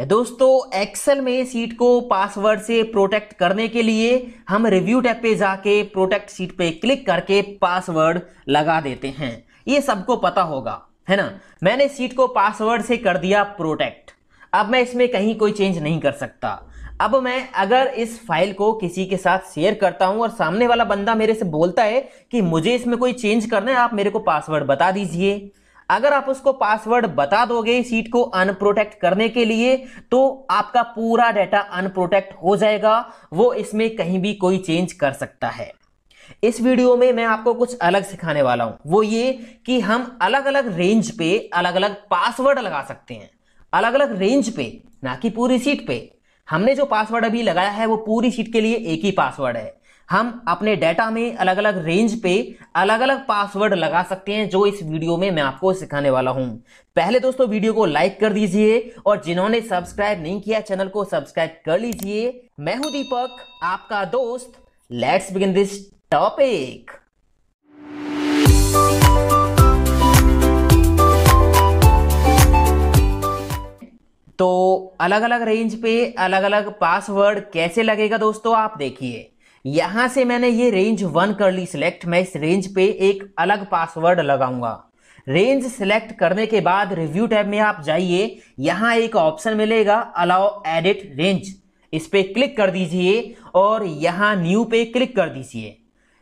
दोस्तों एक्सेल में सीट को पासवर्ड से प्रोटेक्ट करने के लिए हम रिव्यू टैब पे जाके प्रोटेक्ट सीट पे क्लिक करके पासवर्ड लगा देते हैं। ये सबको पता होगा, है ना? मैंने सीट को पासवर्ड से कर दिया प्रोटेक्ट अब मैं इसमें कहीं कोई चेंज नहीं कर सकता। अब मैं अगर इस फ़ाइल को किसी के साथ शेयर करता हूँ और सामने वाला बंदा मेरे से बोलता है कि मुझे इसमें कोई चेंज करना है, आप मेरे को पासवर्ड बता दीजिए। अगर आप उसको पासवर्ड बता दोगे सीट को अनप्रोटेक्ट करने के लिए तो आपका पूरा डाटा अनप्रोटेक्ट हो जाएगा। वो इसमें कहीं भी कोई चेंज कर सकता है। इस वीडियो में मैं आपको कुछ अलग सिखाने वाला हूँ। वो ये कि हम अलग अलग रेंज पे अलग अलग पासवर्ड लगा सकते हैं। अलग अलग रेंज पे, ना कि पूरी सीट पे। हमने जो पासवर्ड अभी लगाया है, वो पूरी सीट के लिए एक ही पासवर्ड है। हम अपने डेटा में अलग अलग रेंज पे अलग अलग पासवर्ड लगा सकते हैं, जो इस वीडियो में मैं आपको सिखाने वाला हूँ। पहले दोस्तों वीडियो को लाइक कर दीजिए और जिन्होंने सब्सक्राइब नहीं किया चैनल को सब्सक्राइब कर लीजिए। मैं हूँ दीपक, आपका दोस्त लेट्स बिगिन दिस टॉपिक तो अलग अलग रेंज पे अलग अलग पासवर्ड कैसे लगेगा दोस्तों, आप देखिए। यहाँ से मैंने ये रेंज वन कर ली सिलेक्ट मैं इस रेंज पे एक अलग पासवर्ड लगाऊँगा। रेंज सिलेक्ट करने के बाद रिव्यू टैब में आप जाइए, यहाँ एक ऑप्शन मिलेगा अलाउ एडिट रेंज इस पे क्लिक कर दीजिए और यहाँ न्यू पे क्लिक कर दीजिए।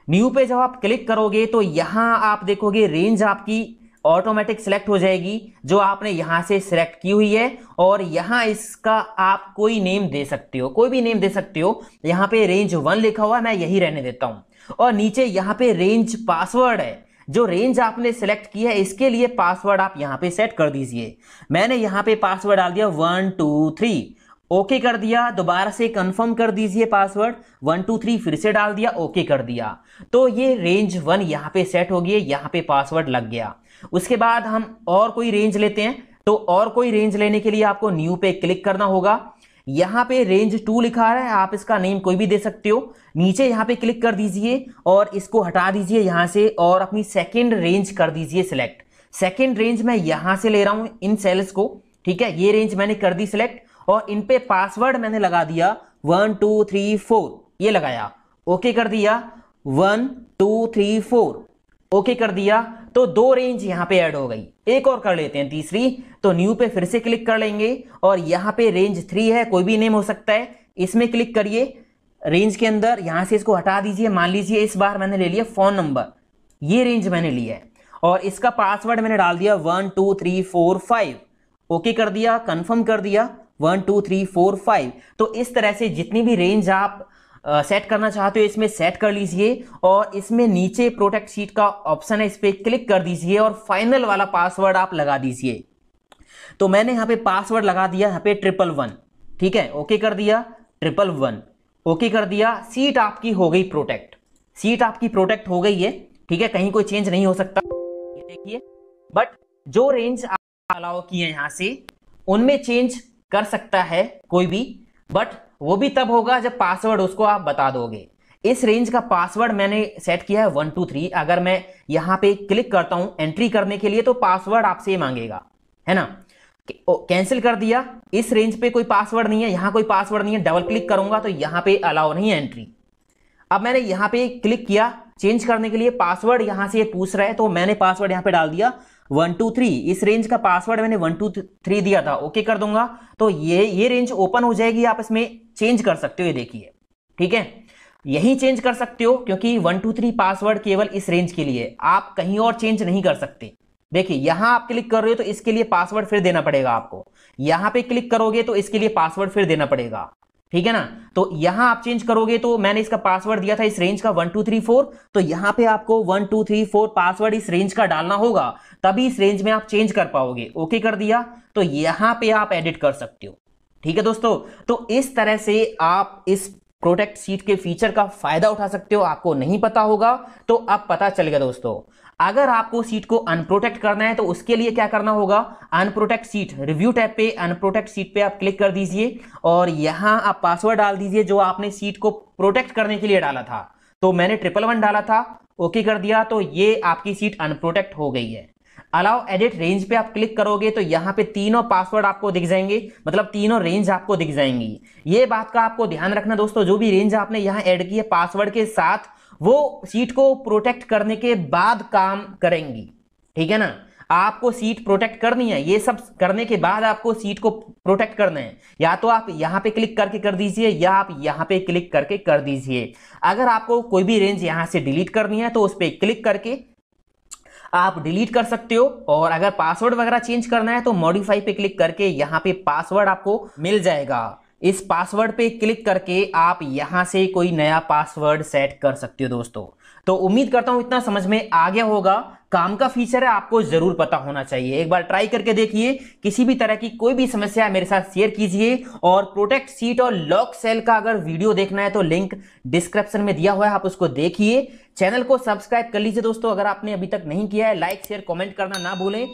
न्यू पे जब आप क्लिक करोगे तो यहाँ आप देखोगे रेंज आपकी ऑटोमेटिक सिलेक्ट हो जाएगी, जो आपने यहाँ से सिलेक्ट की हुई है, और यहाँ इसका आप कोई नेम दे सकते हो, कोई भी नेम दे सकते हो। यहाँ पे रेंज वन लिखा हुआ है, मैं यही रहने देता हूँ। और नीचे यहाँ पे रेंज पासवर्ड है, जो रेंज आपने सेलेक्ट किया है, इसके लिए पासवर्ड आप यहाँ पे सेट कर दीजिए। मैंने यहाँ पे पासवर्ड डाल दिया वन टू थ्री ओके कर दिया, दोबारा से कंफर्म कर दीजिए पासवर्ड वन टू थ्री फिर से डाल दिया, ओके कर दिया। तो ये रेंज वन यहाँ पे सेट हो गई, यहाँ पे पासवर्ड लग गया। उसके बाद हम और कोई रेंज लेते हैं तो और कोई रेंज लेने के लिए आपको न्यू पे क्लिक करना होगा। यहाँ पे रेंज टू लिखा रहा है, आप इसका नेम कोई भी दे सकते हो। नीचे यहाँ पे क्लिक कर दीजिए और इसको हटा दीजिए यहाँ से और अपनी सेकेंड रेंज कर दीजिए सिलेक्ट सेकेंड रेंज मैं यहाँ से ले रहा हूँ इन सेल्स को, ठीक है? ये रेंज मैंने कर दी सिलेक्ट और इन पे पासवर्ड मैंने लगा दिया वन टू थ्री फोर ये लगाया। ओके कर दिया। One two three four okay कर दिया। तो दो रेंज यहाँ पे ऐड हो गई। एक और कर लेते हैं तीसरी। तो न्यू पे फिर से क्लिक कर लेंगे। और यहाँ पे रेंज थ्री है, कोई भी नेम हो सकता है। इसमें क्लिक करिए। रेंज के अंदर यहाँ से इसको हटा दीजिए। मान लीजिए इस बार मैंने ले लिया फ़ोन नंबर ये रेंज मैंने लिया है। और इसका पासवर्ड मैंने डाल दिया one two three four five okay कर दिया। कंफर्म कर दिया। One, two, three, four, five. तो इस तरह से जितनी भी रेंज आप सेट करना चाहते हो, इसमें सेट कर लीजिए और इसमें नीचे प्रोटेक्ट शीट का ऑप्शन है, इस पर क्लिक कर दीजिए और फाइनल वाला पासवर्ड आप लगा दीजिए। तो मैंने यहाँ पे पासवर्ड लगा दिया, यहाँ पे ट्रिपल वन ठीक है? ओके कर दिया ट्रिपल वन ओके कर दिया सीट आपकी हो गई प्रोटेक्ट सीट आपकी प्रोटेक्ट हो गई है। ठीक है? कहीं कोई चेंज नहीं हो सकता। देखिए बट जो रेंज आप अलाउ किए यहाँ से, उनमें चेंज कर सकता है कोई भी बट वो भी तब होगा जब पासवर्ड उसको आप बता दोगे। इस रेंज का पासवर्ड मैंने सेट किया है वन टू थ्री अगर मैं यहाँ पे क्लिक करता हूँ एंट्री करने के लिए तो पासवर्ड आपसे मांगेगा। है ना? कैंसिल कर दिया। इस रेंज पे कोई पासवर्ड नहीं है, यहाँ कोई पासवर्ड नहीं है डबल क्लिक करूँगा तो यहाँ पे अलाउ नहीं है एंट्री अब मैंने यहाँ पे क्लिक किया चेंज करने के लिए पासवर्ड यहाँ से पूछ रहा है तो मैंने पासवर्ड यहाँ पे डाल दिया। वन टू थ्री, इस रेंज का पासवर्ड मैंने वन टू थ्री दिया था ओके कर दूँगा। तो ये ये रेंज ओपन हो जाएगी, आप इसमें चेंज कर सकते हो, ये देखिए। ठीक है? यही चेंज कर सकते हो, क्योंकि वन टू थ्री पासवर्ड केवल इस रेंज के लिए। आप कहीं और चेंज नहीं कर सकते। देखिए, यहाँ आप क्लिक कर रहे हो तो इसके लिए पासवर्ड फिर देना पड़ेगा आपको। यहाँ पे क्लिक करोगे तो इसके लिए पासवर्ड फिर देना पड़ेगा। ठीक है ना? तो यहाँ आप चेंज करोगे तो मैंने इसका पासवर्ड दिया था इस रेंज का वन टू थ्री फोर तो यहाँ पे आपको one two three four password इस रेंज का डालना होगा। तभी इस रेंज में आप चेंज कर पाओगे। ओके कर दिया? तो यहाँ पे आप एडिट कर सकते हो। ठीक है दोस्तों? तो इस तरह से आप इस प्रोटेक्ट सीट के फीचर का फ़ायदा उठा सकते हो। आपको नहीं पता होगा। तो अब पता चल गया दोस्तों। अगर आपको सीट को अनप्रोटेक्ट करना है तो उसके लिए क्या करना होगा? अनप्रोटेक्ट सीट रिव्यू टैब पे अनप्रोटेक्ट सीट पे आप क्लिक कर दीजिए और यहाँ आप पासवर्ड डाल दीजिए जो आपने सीट को प्रोटेक्ट करने के लिए डाला था। तो मैंने ट्रिपल वन डाला था ओके कर दिया तो ये आपकी सीट अनप्रोटेक्ट हो गई है। अलाउ एडिट रेंज पे आप क्लिक करोगे तो यहाँ पे तीनों पासवर्ड आपको दिख जाएँगे मतलब तीनों रेंज आपको दिख जाएँगी। ये बात का आपको ध्यान रखना दोस्तों, जो भी रेंज आपने यहाँ ऐड की है पासवर्ड के साथ वो सीट को प्रोटेक्ट करने के बाद काम करेंगी। ठीक है ना? आपको सीट प्रोटेक्ट करनी है। ये सब करने के बाद आपको सीट को प्रोटेक्ट करना है। या तो आप यहाँ पे क्लिक करके कर दीजिए, या आप यहाँ पे क्लिक करके कर दीजिए। अगर आपको कोई भी रेंज यहाँ से डिलीट करनी है तो उस पर क्लिक करके आप डिलीट कर सकते हो। और अगर पासवर्ड वगैरह चेंज करना है तो मॉडिफाई पे क्लिक करके यहाँ पे पासवर्ड आपको मिल जाएगा। इस पासवर्ड पे क्लिक करके आप यहाँ से कोई नया पासवर्ड सेट कर सकते हो दोस्तों। तो उम्मीद करता हूँ इतना समझ में आ गया होगा। काम का फीचर है, आपको ज़रूर पता होना चाहिए। एक बार ट्राई करके देखिए, किसी भी तरह की कोई भी समस्या मेरे साथ शेयर कीजिए। और प्रोटेक्ट सीट और लॉक सेल का अगर वीडियो देखना है तो लिंक डिस्क्रिप्शन में दिया हुआ है, आप उसको देखिए। चैनल को सब्सक्राइब कर लीजिए दोस्तों, अगर आपने अभी तक नहीं किया है लाइक शेयर कॉमेंट करना ना भूलें।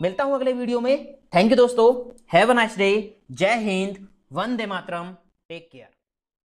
मिलता हूँ अगले वीडियो में। थैंक यू दोस्तों। हैव अ नाइस डे जय हिंद। वंदे मातरम टेक केयर।